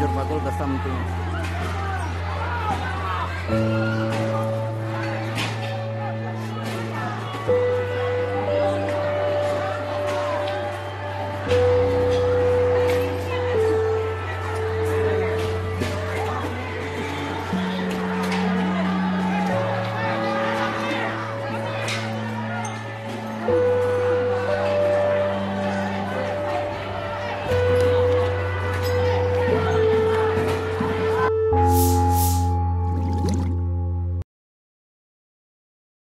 banjur bakul kesem